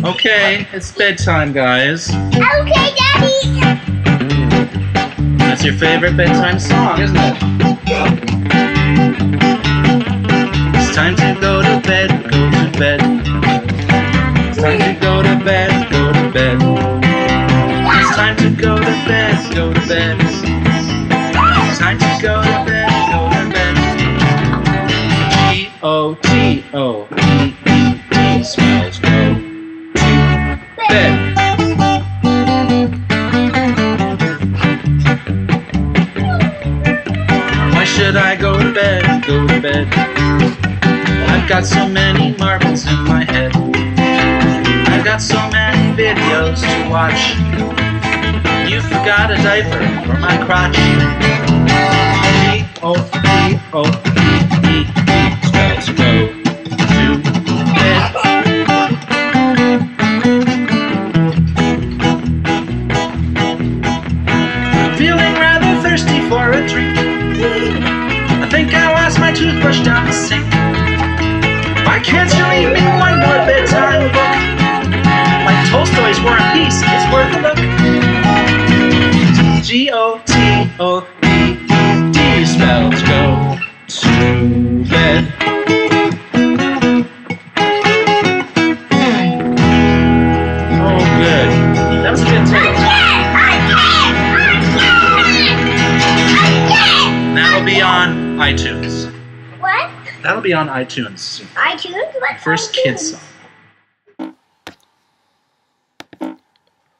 Okay, it's bedtime, guys. Okay, Daddy. That's your favorite bedtime song, isn't it? It's time to go to bed, go to bed. It's time to go to bed, go to bed. It's time to go to bed, go to bed. It's time to go to bed, go to bed. G O T O E E D spells go Why should I go to bed, go to bed? I've got so many marbles in my head. I've got so many videos to watch. You forgot a diaper for my crotch. Thirsty for a drink. I think I lost my toothbrush down the sink. Why can't you read me one more bedtime book? Like Tolstoy's War and Peace, it's worth a look. G O T O E E D spells go That'll be on iTunes. What? That'll be on iTunes iTunes? What? First kids song.